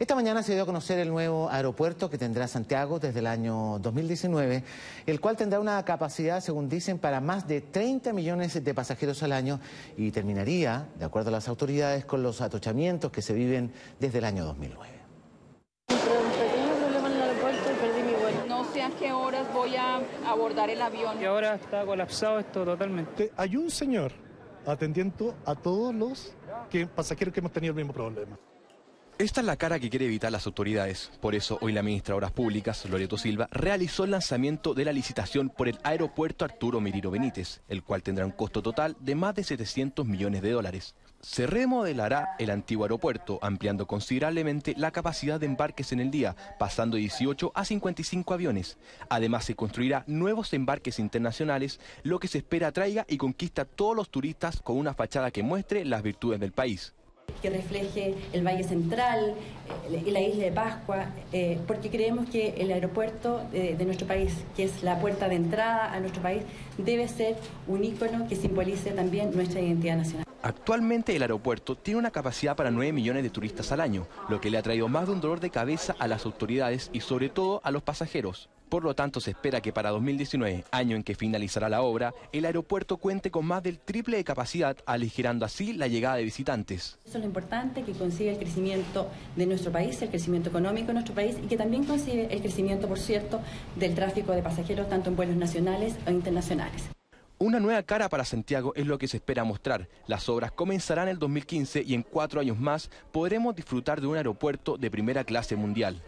Esta mañana se dio a conocer el nuevo aeropuerto que tendrá Santiago desde el año 2019, el cual tendrá una capacidad, según dicen, para más de 30 millones de pasajeros al año y terminaría, de acuerdo a las autoridades, con los atochamientos que se viven desde el año 2009. No sé a qué horas voy a abordar el avión. Y ahora está colapsado esto totalmente. Hay un señor atendiendo a todos los pasajeros que hemos tenido el mismo problema. Esta es la cara que quiere evitar las autoridades. Por eso, hoy la ministra de Obras Públicas, Loreto Silva, realizó el lanzamiento de la licitación por el aeropuerto Arturo Meriro Benítez, el cual tendrá un costo total de más de 700 millones de dólares. Se remodelará el antiguo aeropuerto, ampliando considerablemente la capacidad de embarques en el día, pasando de 18 a 55 aviones. Además, se construirá nuevos embarques internacionales, lo que se espera traiga y conquista a todos los turistas con una fachada que muestre las virtudes del país que refleje el Valle Central eh, y la isla de Pascua, eh, porque creemos que el aeropuerto de, de, nuestro país, que es la puerta de entrada a nuestro país, debe ser un ícono que simbolice también nuestra identidad nacional. Actualmente el aeropuerto tiene una capacidad para 9 millones de turistas al año, lo que le ha traído más de un dolor de cabeza a las autoridades y sobre todo a los pasajeros. Por lo tanto, se espera que para 2019, año en que finalizará la obra, el aeropuerto cuente con más del triple de capacidad, aligerando así la llegada de visitantes. Eso es lo importante, que consiga el crecimiento de nuestro país, el crecimiento económico de nuestro país y que también consiga el crecimiento, por cierto, del tráfico de pasajeros, tanto en vuelos nacionales o internacionales. Una nueva cara para Santiago es lo que se espera mostrar. Las obras comenzarán en el 2015 y en cuatro años más podremos disfrutar de un aeropuerto de primera clase mundial.